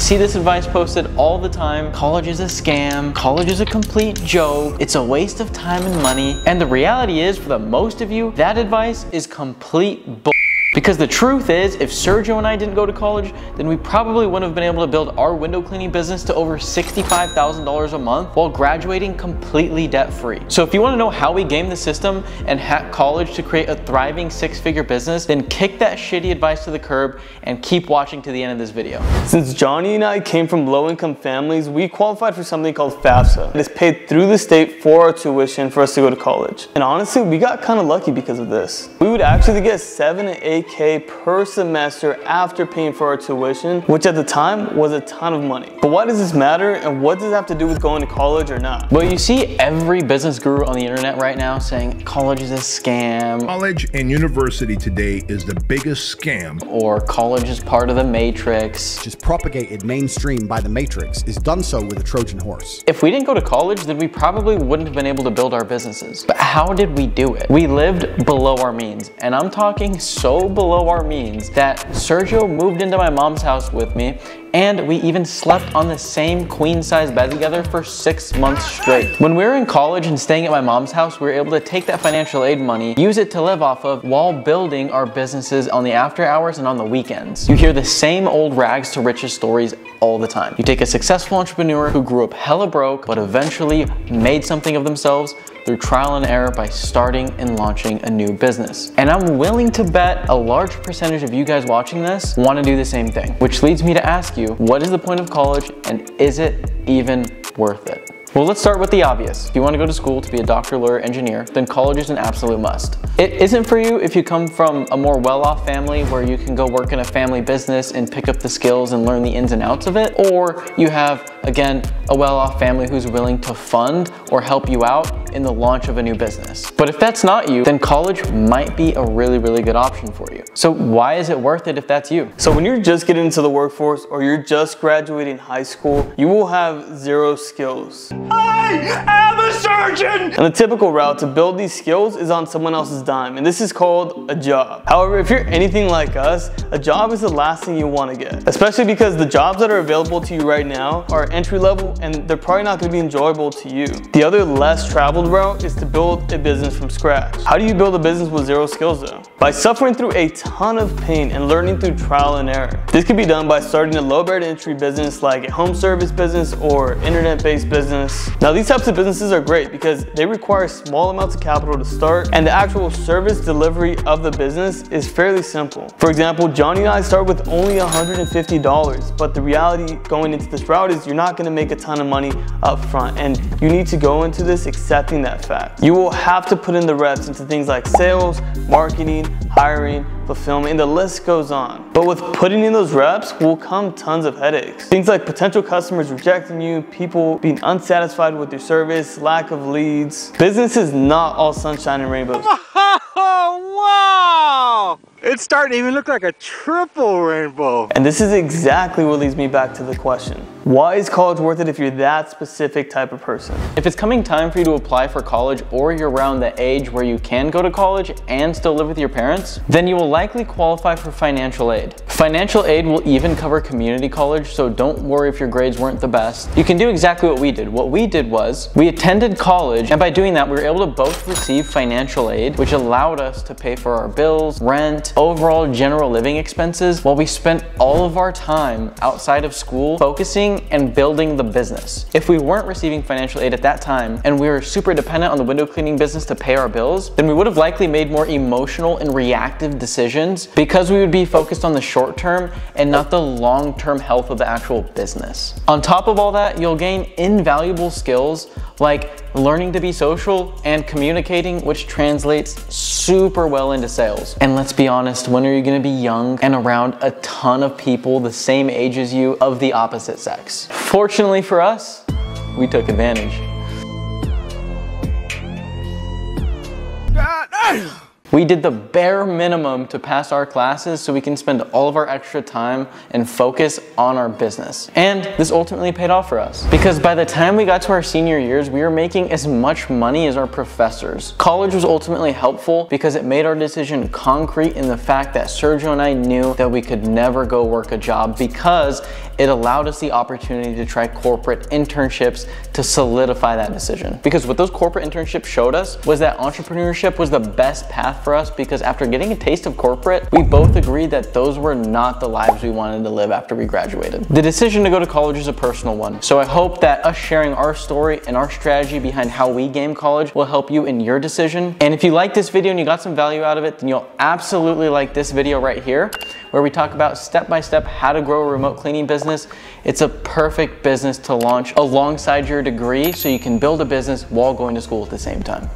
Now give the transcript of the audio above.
see this advice posted all the time. College is a scam. College is a complete joke. It's a waste of time and money. And the reality is, for the most of you, that advice is complete bull. Because the truth is, if Sergio and I didn't go to college, then we probably wouldn't have been able to build our window cleaning business to over $65,000 a month while graduating completely debt free. So if you wanna know how we game the system and hack college to create a thriving six figure business, then kick that shitty advice to the curb and keep watching to the end of this video. Since Johnny and I came from low income families, we qualified for something called FAFSA. It is paid through the state for our tuition for us to go to college. And honestly, we got kind of lucky because of this. We would actually get seven to eight 8K per semester after paying for our tuition, which at the time was a ton of money. But why does this matter and what does it have to do with going to college or not? Well, you see every business guru on the internet right now saying college is a scam. College and university today is the biggest scam. Or college is part of the matrix. Just propagated mainstream by the matrix is done so with a Trojan horse. If we didn't go to college, then we probably wouldn't have been able to build our businesses. But how did we do it? We lived below our means. And I'm talking so below our means that Sergio moved into my mom's house with me and we even slept on the same queen size bed together for six months straight. When we were in college and staying at my mom's house, we were able to take that financial aid money, use it to live off of while building our businesses on the after hours and on the weekends. You hear the same old rags to riches stories all the time. You take a successful entrepreneur who grew up hella broke, but eventually made something of themselves through trial and error by starting and launching a new business. And I'm willing to bet a large percentage of you guys watching this want to do the same thing, which leads me to ask you, what is the point of college and is it even worth it? Well, let's start with the obvious. If you want to go to school to be a doctor, lawyer, engineer, then college is an absolute must. It isn't for you if you come from a more well-off family where you can go work in a family business and pick up the skills and learn the ins and outs of it, or you have, again, a well-off family who's willing to fund or help you out in the launch of a new business. But if that's not you, then college might be a really, really good option for you. So why is it worth it if that's you? So when you're just getting into the workforce or you're just graduating high school, you will have zero skills. I am a surgeon! And the typical route to build these skills is on someone else's dime, and this is called a job. However, if you're anything like us, a job is the last thing you want to get, especially because the jobs that are available to you right now are entry level and they're probably not going to be enjoyable to you. The other less traveled route is to build a business from scratch. How do you build a business with zero skills though? By suffering through a ton of pain and learning through trial and error. This can be done by starting a low barrier entry business like a home service business or internet-based business. Now these types of businesses are great because they require small amounts of capital to start and the actual service delivery of the business is fairly simple. For example, Johnny and I start with only $150, but the reality going into this route is you're not gonna make a ton of money up front and you need to go into this accepting that fact. You will have to put in the reps into things like sales, marketing, hiring, fulfillment, and the list goes on. But with putting in those reps will come tons of headaches. Things like potential customers rejecting you, people being unsatisfied with your service, lack of leads. Business is not all sunshine and rainbows. Wow! It's starting to even look like a triple rainbow. And this is exactly what leads me back to the question. Why is college worth it if you're that specific type of person? If it's coming time for you to apply for college or you're around the age where you can go to college and still live with your parents, then you will likely qualify for financial aid. Financial aid will even cover community college, so don't worry if your grades weren't the best. You can do exactly what we did. What we did was we attended college and by doing that we were able to both receive financial aid, which allowed us to pay for our bills, rent, overall general living expenses while we spent all of our time outside of school focusing and building the business. If we weren't receiving financial aid at that time and we were super dependent on the window cleaning business to pay our bills, then we would have likely made more emotional and reactive decisions because we would be focused on the short term and not the long term health of the actual business. On top of all that, you'll gain invaluable skills like learning to be social and communicating, which translates super well into sales. And let's be honest, when are you gonna be young and around a ton of people the same age as you of the opposite sex? Fortunately for us, we took advantage. We did the bare minimum to pass our classes so we can spend all of our extra time and focus on our business. And this ultimately paid off for us because by the time we got to our senior years, we were making as much money as our professors. College was ultimately helpful because it made our decision concrete in the fact that Sergio and I knew that we could never go work a job because it allowed us the opportunity to try corporate internships to solidify that decision. Because what those corporate internships showed us was that entrepreneurship was the best path for us because after getting a taste of corporate, we both agreed that those were not the lives we wanted to live after we graduated. The decision to go to college is a personal one. So I hope that us sharing our story and our strategy behind how we game college will help you in your decision. And if you like this video and you got some value out of it, then you'll absolutely like this video right here where we talk about step by step how to grow a remote cleaning business. It's a perfect business to launch alongside your degree so you can build a business while going to school at the same time.